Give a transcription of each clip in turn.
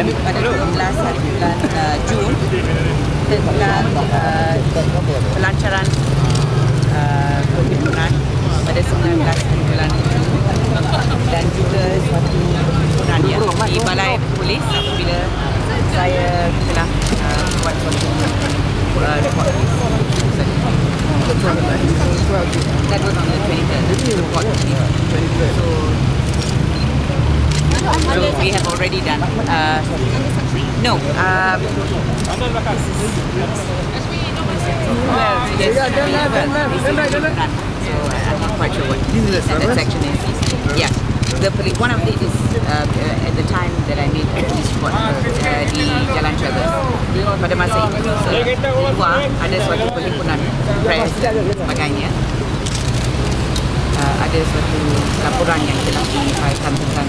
Kan? pada 12 uh, Jun tentang uh, pelancaran uh, perhimpunan pada 19 bulan dan juga suatu perhimpunan yang di Balai Polis apabila saya telah uh, buat suatu uh, report that was on the 23rd. So, drills we have already done. Uh, no. Um, uh, well, so I'm not quite sure what the section is. Yeah, the one of these is uh, at the time that I made the police report uh, di Jalan Cheddar. Pada masa itu, so, di luar ada suatu perhimpunan press sebagainya. Uh, ada suatu laporan yang telah dilakukan tentang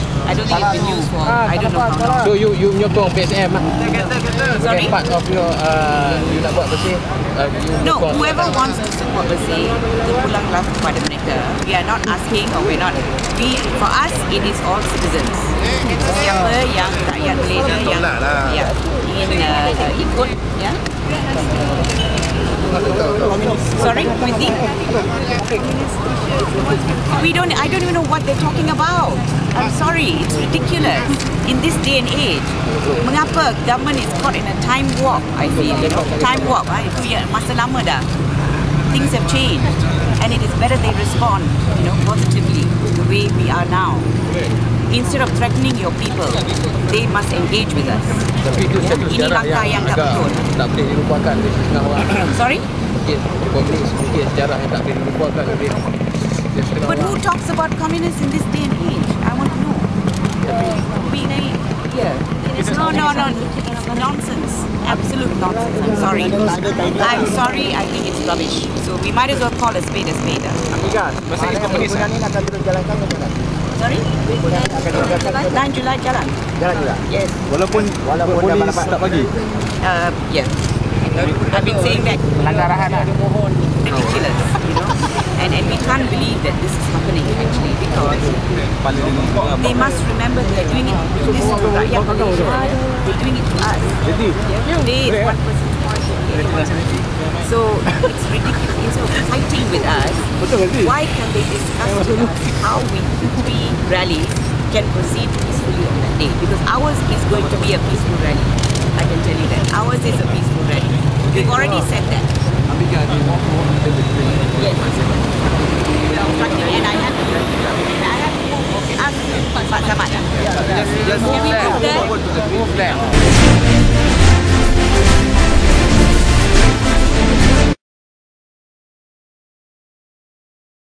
I don't think Ah, I don't know So you you menyokong PSM ah. Sorry. Okay, part of your uh, you nak buat bersih. Uh, you no, whoever that. wants to support bersih, to pulang kelas kepada mereka. We are not asking or we not. We for us it is all citizens. Siapa yang tak lah. yang lain yang, yang, ikut, yang, Sorry, with the we don't. I don't even know what they're talking about. I'm sorry, it's ridiculous in this day and age. Mengapa government is caught in a time warp? I feel you know, time warp. Ah, I years, masa lama dah. Things have changed, and it is better they respond, you know, positively the way we are now. Instead of threatening your people, they must engage with us. Tapi itu satu ya, sejarah yang, yang agak betul. tak boleh dilupakan oleh Sorry? But who talks about communists in this day and age? I want to know. yeah. no, no, no. nonsense. Absolutely nonsense. I'm sorry. I'm sorry, I think it's rubbish. So we might as well call a spade a spade. Sorry? 9 July jalan. Jalan juga? Yes. Walaupun, walaupun polis Uh, yes. I've been saying that. Pelanggaran lah. Ridiculous, you know. And, and we can't believe that this is happening because they must remember they are doing it to this rakyat Malaysia. They are doing it to us. They is one person to So it's ridiculous. Instead of fighting with us, why can they discuss with us how we three rallies can proceed peacefully on that day? Because ours is going to be a peaceful rally. I can tell you that. Ours is a peaceful rally. We've already said that. Yes.